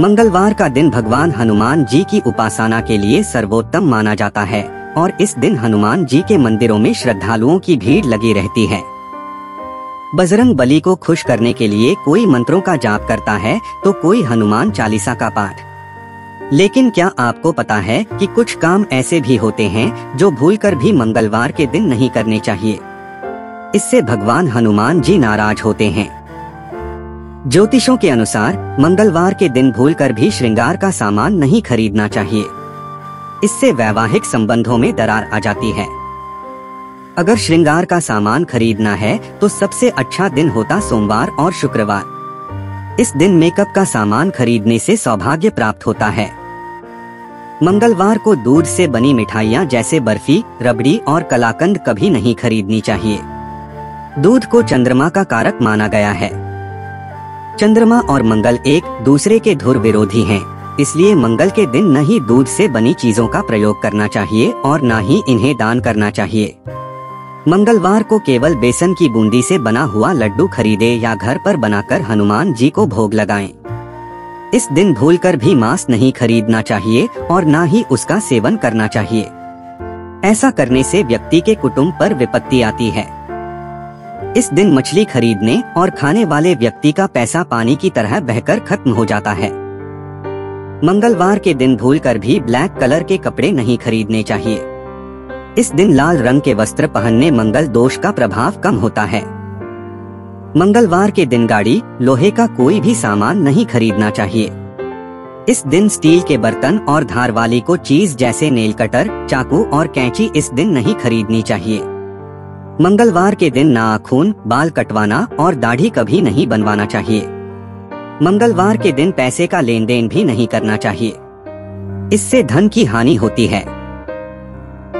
मंगलवार का दिन भगवान हनुमान जी की उपासना के लिए सर्वोत्तम माना जाता है, और इस दिन हनुमान जी के मंदिरों में श्रद्धालुओं की भीड़ लगी रहती है। बजरंग बली को खुश करने के लिए कोई मंत्रों का जाप करता है तो कोई हनुमान चालीसा का पाठ। लेकिन क्या आपको पता है कि कुछ काम ऐसे भी होते हैं, जो भूलकर भी मंगलवार के दिन नहीं करने चाहिए? इससे भगवान हनुमान जी नाराज़ होते हैं। ज्योतिषों के अनुसार मंगलवार के दिन भूलकर भी श्रृंगार का सामान नहीं खरीदना चाहिए। इससे वैवाहिक संबंधों में दरार आ जाती है। अगर श्रृंगार का सामान खरीदना है तो सबसे अच्छा दिन होता सोमवार और शुक्रवार। इस दिन मेकअप का सामान खरीदने से सौभाग्य प्राप्त होता है। मंगलवार को दूध से बनी मिठाइयाँ जैसे बर्फ़ी, रबड़ी और कलाकंद कभी नहीं खरीदनी चाहिए। दूध को चंद्रमा का कारक माना गया है। चंद्रमा और मंगल एक दूसरे के धुर विरोधी हैं, इसलिए मंगल के दिन न ही दूध से बनी चीज़ों का प्रयोग करना चाहिए और न ही इन्हें दान करना चाहिए। मंगलवार को केवल बेसन की बूंदी से बना हुआ लड्डू खरीदे या घर पर बनाकर हनुमान जी को भोग लगाएँ। इस दिन भूलकर भी मांस नहीं खरीदना चाहिए और न ही उसका सेवन करना चाहिए। ऐसा करने से व्यक्ति के कुटुंब पर विपत्ति आती है। इस दिन मछली खरीदने और खाने वाले व्यक्ति का पैसा पानी की तरह बहकर खत्म हो जाता है। मंगलवार के दिन भूलकर भी ब्लैक कलर के कपड़े नहीं खरीदने चाहिए। इस दिन लाल रंग के वस्त्र पहनने मंगल दोष का प्रभाव कम होता है। मंगलवार के दिन गाड़ी, लोहे का कोई भी सामान नहीं खरीदना चाहिए। इस दिन स्टील के बर्तन और धार वाली को चीज़ जैसे नेल कटर, चाकू और कैंची इस दिन नहीं खरीदनी चाहिए। मंगलवार के दिन नाखून बाल कटवाना और दाढ़ी कभी नहीं बनवाना चाहिए। मंगलवार के दिन पैसे का लेन देन भी नहीं करना चाहिए। इससे धन की हानि होती है।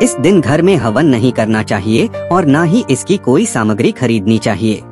इस दिन घर में हवन नहीं करना चाहिए और न ही इसकी कोई सामग्री खरीदनी चाहिए।